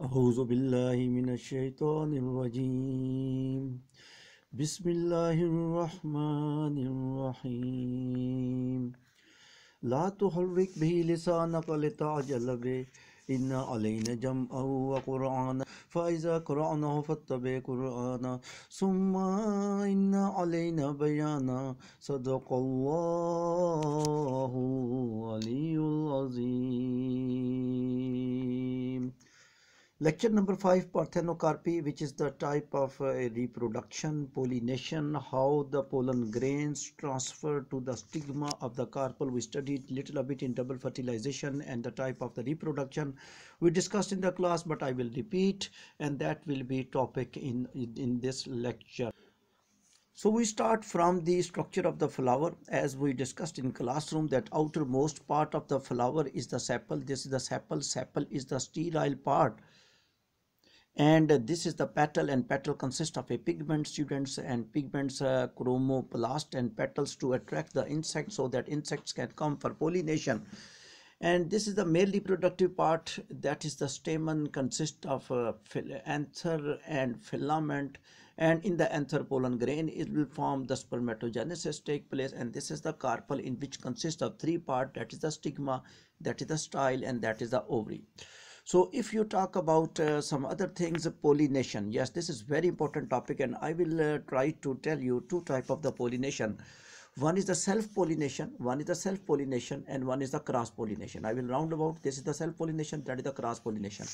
أعوذ بالله من الشيطان الرجيم بسم الله الرحمن الرحيم لا تحرك به لسانك لتعجل به إن علينا جمعه وقرآن فإذا قرأناه فاتبع قرآنا ثم إن علينا بيانا صدق الله علي العظيم Lecture number 5 Parthenocarpy which is the type of uh, reproduction, pollination, how the pollen grains transfer to the stigma of the carpel. We studied little a bit in double fertilization and the type of the reproduction we discussed in the class but I will repeat and that will be topic in, in, in this lecture. So we start from the structure of the flower as we discussed in classroom that outermost part of the flower is the sepal. This is the sepal. Sepal is the sterile part and this is the petal and petal consist of a pigment students and pigments uh, chromoplast and petals to attract the insects so that insects can come for pollination. And this is the male reproductive part. That is the stamen consists of uh, anther and filament. And in the anther pollen grain it will form the spermatogenesis take place. And this is the carpel in which consists of three part. That is the stigma that is the style and that is the ovary so if you talk about uh, some other things pollination yes this is very important topic and i will uh, try to tell you two type of the pollination. One is the self pollination one is the self pollination and one is the cross pollination i will round about this is the self pollination that is the cross pollination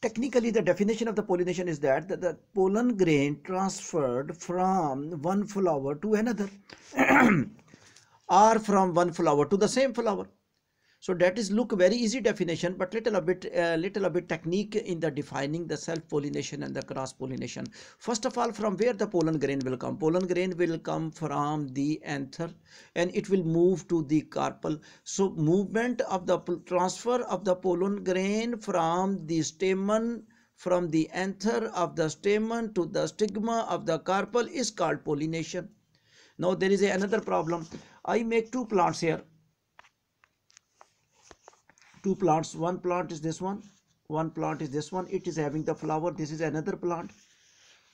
technically the definition of the pollination is that the pollen grain transferred from one flower to another or from one flower to the same flower so that is look very easy definition but little a bit uh, little a bit technique in the defining the self pollination and the cross pollination first of all from where the pollen grain will come? Pollen grain will come from the anther and it will move to the carpel. So movement of the transfer of the pollen grain from the stamen from the anther of the stamen to the stigma of the carpel is called pollination. Now there is a, another problem. I make two plants here two plants one plant is this one one plant is this one it is having the flower this is another plant.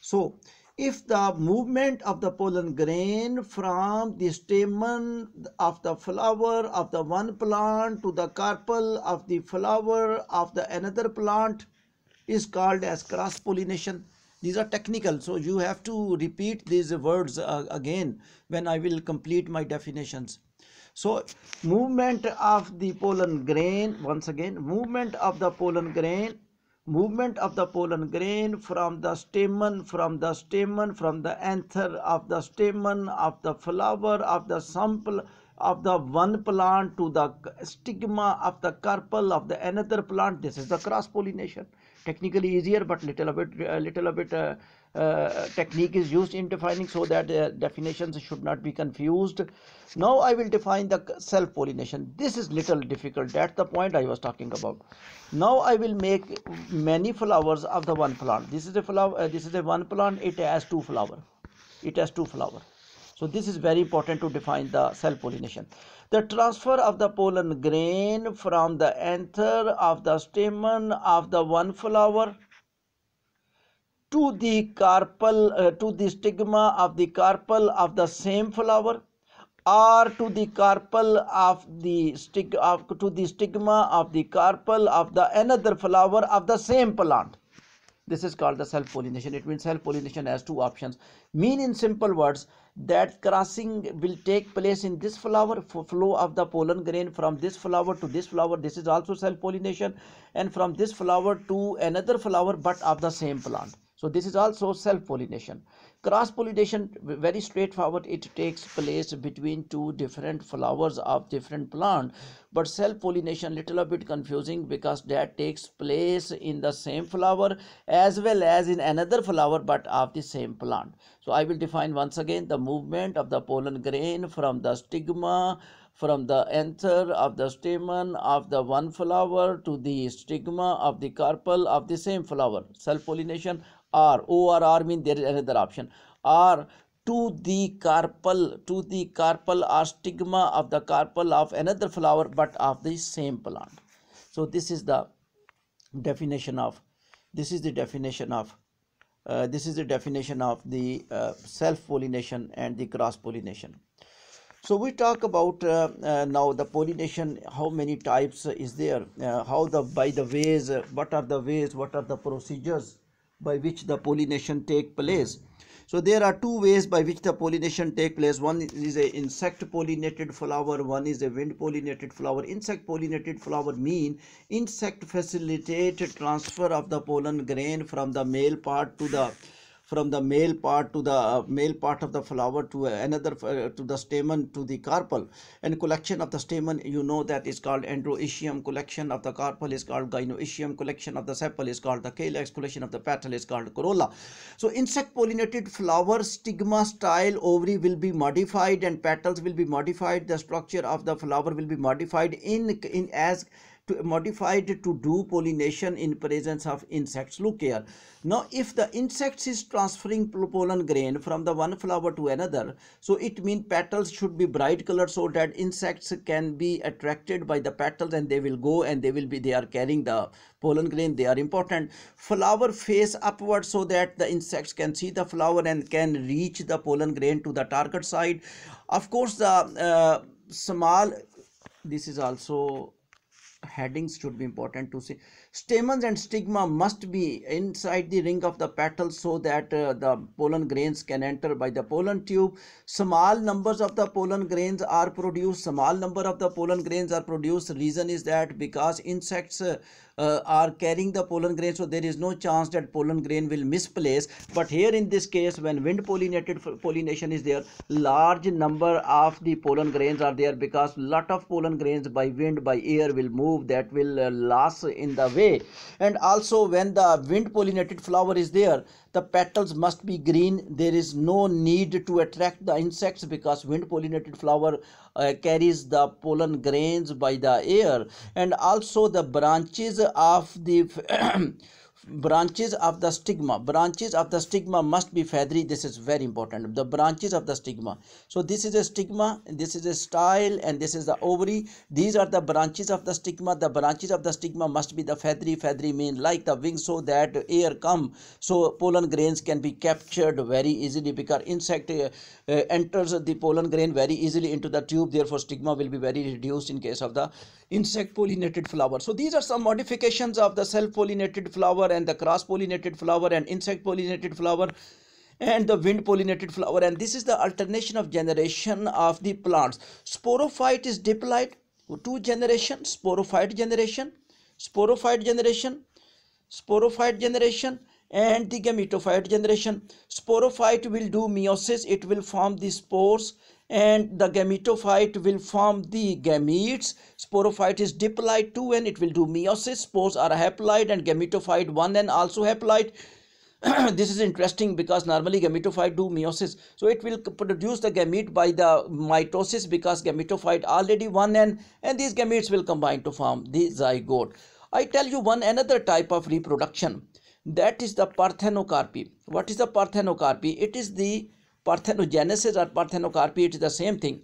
So if the movement of the pollen grain from the stamen of the flower of the one plant to the carpel of the flower of the another plant is called as cross pollination. These are technical so you have to repeat these words uh, again when i will complete my definitions so movement of the pollen grain once again movement of the pollen grain movement of the pollen grain from the stamen from the stamen from the anther of the stamen of the flower of the sample of the one plant to the stigma of the carpel of the another plant. This is the cross pollination. Technically easier but little bit a little a bit uh, uh, technique is used in defining so that uh, definitions should not be confused. Now i will define the self pollination. This is little difficult. That's the point i was talking about. Now i will make many flowers of the one plant. This is a flower uh, this is a one plant. It has two flower. It has two flower so this is very important to define the self pollination. The transfer of the pollen grain from the anther of the stamen of the one flower to the carpel uh, to the stigma of the carpel of the same flower or to the carpel of the stig of to the stigma of the carpel of the another flower of the same plant this is called the self pollination it means self pollination has two options. Mean in simple words that crossing will take place in this flower flow of the pollen grain. From this flower to this flower this is also self pollination and from this flower to another flower but of the same plant so this is also self-pollination. Cross-pollination very straightforward. It takes place between two different flowers of different plant. But self-pollination little bit confusing because that takes place in the same flower as well as in another flower but of the same plant. So i will define once again the movement of the pollen grain from the stigma from the anther of the stamen of the one flower to the stigma of the carpel of the same flower. Self or or R mean there is another option. Or to the carpel to the carpel or stigma of the carpel of another flower but of the same plant. So this is the definition of this is the definition of uh, this is the definition of the uh, self pollination and the cross pollination so we talk about uh, uh, now the pollination how many types is there uh, how the by the ways what are the ways what are the procedures by which the pollination take place so there are two ways by which the pollination take place. One is a insect pollinated flower, one is a wind pollinated flower. Insect pollinated flower mean insect facilitate transfer of the pollen grain from the male part to the from the male part to the male part of the flower to another uh, to the stamen to the carpel and collection of the stamen you know that is called androecium. Collection of the carpel is called gynoecium. Collection of the sepal is called the calyx. Collection of the petal is called corolla. So insect pollinated flower stigma style ovary will be modified and petals will be modified. The structure of the flower will be modified in in as to modified to do pollination in presence of insects. Look here. Now if the insects is transferring pollen grain from the one flower to another so it means petals should be bright color so that insects can be attracted by the petals and they will go and they will be they are carrying the pollen grain. They are important. Flower face upward so that the insects can see the flower and can reach the pollen grain to the target side. Of course the uh, small this is also headings should be important to see. Stamens and stigma must be inside the ring of the petal so that uh, the pollen grains can enter by the pollen tube. Small numbers of the pollen grains are produced. Small number of the pollen grains are produced. Reason is that because insects uh, uh, are carrying the pollen grain so there is no chance that pollen grain will misplace. But here in this case when wind pollinated pollination is there large number of the pollen grains are there because lot of pollen grains by wind by air will move that will uh, last in the way. And also when the wind pollinated flower is there the petals must be green. There is no need to attract the insects because wind pollinated flower uh, carries the pollen grains by the air. And also the branches of the branches of the stigma. Branches of the stigma must be feathery this is very important. The branches of the stigma. So this is a stigma this is a style and this is the ovary. These are the branches of the stigma. The branches of the stigma must be the feathery feathery mean like the wings so that air come. So pollen grains can be captured very easily because insect uh, uh, enters the pollen grain very easily into the tube. Therefore stigma will be very reduced in case of the insect pollinated flower. So these are some modifications of the self pollinated flower and the cross pollinated flower and insect pollinated flower and the wind pollinated flower. And this is the alternation of generation of the plants. Sporophyte is diploid. Two generations sporophyte generation sporophyte generation sporophyte generation and the gametophyte generation. Sporophyte will do meiosis. It will form the spores and the gametophyte will form the gametes. Sporophyte is diploid 2 and it will do meiosis. Spores are haploid and gametophyte 1 and also haploid. this is interesting because normally gametophyte do meiosis. So it will produce the gamete by the mitosis because gametophyte already 1 and and these gametes will combine to form the zygote. I tell you one another type of reproduction that is the parthenocarpy. What is the parthenocarpy? It is the parthenogenesis or parthenocarpy it is the same thing.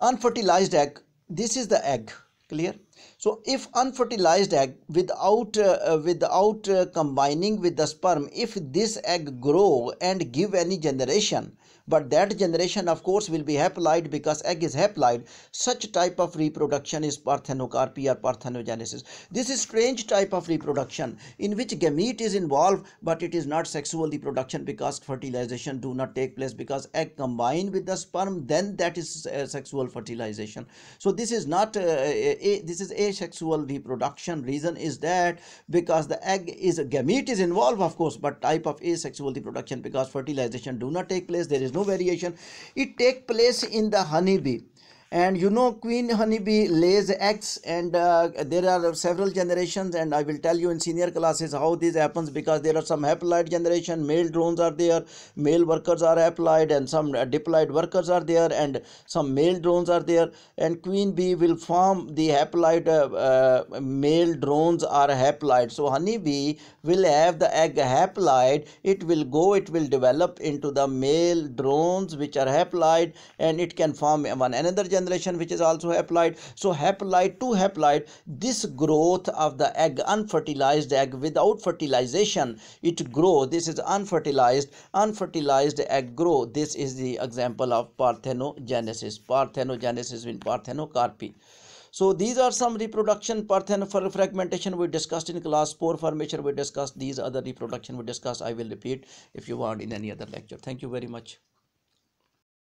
Unfertilized egg this is the egg clear? So if unfertilized egg without uh, uh, without uh, combining with the sperm if this egg grow and give any generation but that generation of course will be haploid because egg is haploid. Such type of reproduction is parthenocarpy or parthenogenesis. This is strange type of reproduction in which gamete is involved but it is not sexual reproduction because fertilization do not take place because egg combine with the sperm then that is uh, sexual fertilization. So this is not uh, a, this is asexual reproduction. Reason is that because the egg is a gamete is involved of course but type of asexual reproduction because fertilization do not take place. There is no variation. It take place in the honeybee and you know queen honeybee lays eggs and uh, there are several generations and i will tell you in senior classes how this happens because there are some haploid generation male drones are there male workers are haploid and some diploid workers are there and some male drones are there. And queen bee will form the haploid uh, uh, male drones are haploid. So honeybee will have the egg haploid. It will go it will develop into the male drones which are haploid and it can form one another generation which is also haploid. So haploid to haploid this growth of the egg unfertilized egg without fertilization it grow. This is unfertilized unfertilized egg grow. This is the example of parthenogenesis. Parthenogenesis in parthenocarpy so these are some reproduction Partheno for fragmentation we discussed in class 4 formation we discussed these other reproduction we discussed. I will repeat if you want in any other lecture. Thank you very much